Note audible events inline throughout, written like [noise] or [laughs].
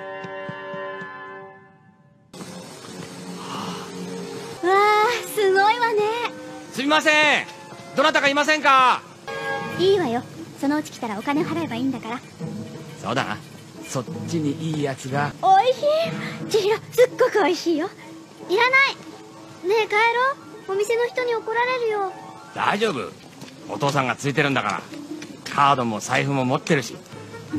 わあすごいわね。すみません。どなたかいませんか？いいわよ。そのうち来たらお金払えばいいんだから。そうだな。そっちにいいやつが。おいしい。千尋すっごくおいしいよ。いらない。ねえ帰ろう。お店の人に怒られるよ。大丈夫。お父さんがついてるんだから。カードも財布も持ってるし。お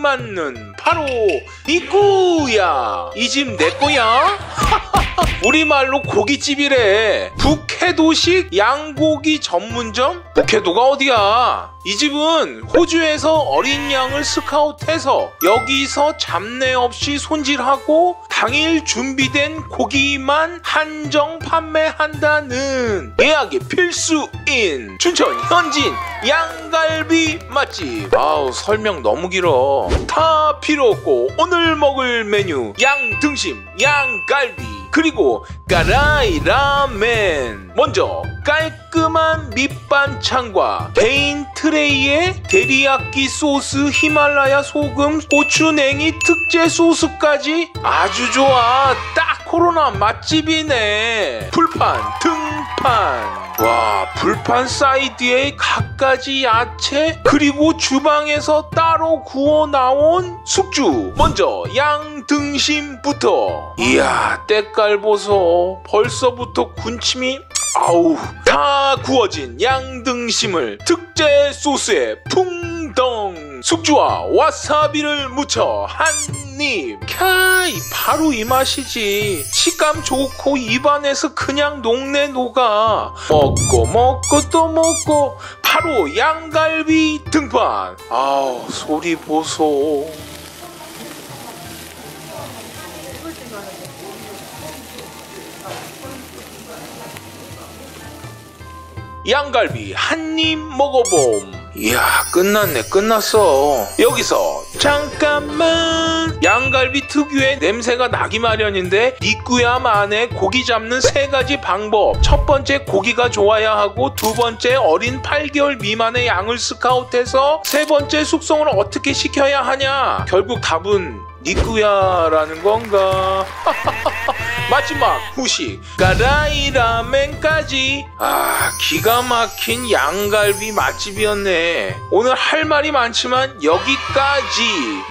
맞는 바로 니꾸야 이 집내 거야? [laughs] 우리말로 고깃집이래 북해도식 양고기 전문점? 북해도가 어디야? 이 집은 호주에서 어린 양을 스카웃해서 여기서 잡내 없이 손질하고 당일 준비된 고기만 한정 판매한다는 예약이 필수인 춘천 현진 양갈비 맛집. 아우 설명 너무 길어. 다 필요 없고 오늘 먹을 메뉴 양등심 양갈비 그리고 까라이 라멘. 먼저 깔끔한 밑반찬과 개인 트레이에 데리야끼 소스 히말라야 소금 고추냉이 특제 소스까지 아주 좋아. 딱 코로나 맛집이네. 불판 등판. 와 불판 사이드에 갖가지 야채 그리고 주방에서 따로 구워 나온 숙주. 먼저 양 등심부터. 이야 때깔 보소. 벌써부터 군침이 아우 다 구워진 양 등심을. 특제 소스에 풍 덩 숙주와 와사비를 묻혀 한입. 캬이 바로 이 맛이지. 식감 좋고 입안에서 그냥 녹내 녹아. 먹고 먹고 또 먹고. 바로 양갈비 등판. 아우 소리 보소. 양갈비 한 입 먹어봄. 이야, 끝났네, 끝났어. 여기서 잠깐만. 양갈비 특유의 냄새가 나기 마련인데 니꾸야만의 고기 잡는 세 가지 방법. 첫 번째 고기가 좋아야 하고 두 번째 어린 8개월 미만의 양을 스카웃해서 세 번째 숙성을 어떻게 시켜야 하냐. 결국 답은 니꾸야라는 건가? [laughs] 마지막 후식 까라이 라멘까지. 아 기가 막힌 양갈비 맛집이었네. 오늘 할 말이 많지만 여기까지.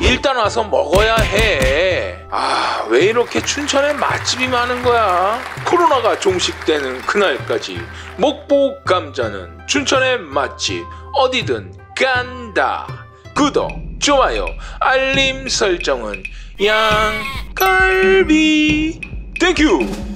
일단 와서 먹어야 해 아 왜 이렇게 춘천에 맛집이 많은 거야? 코로나가 종식되는 그날까지. 먹보 감자는 춘천의 맛집. 어디든 간다. 구독 좋아요. 알림 설정은 양갈비. thank you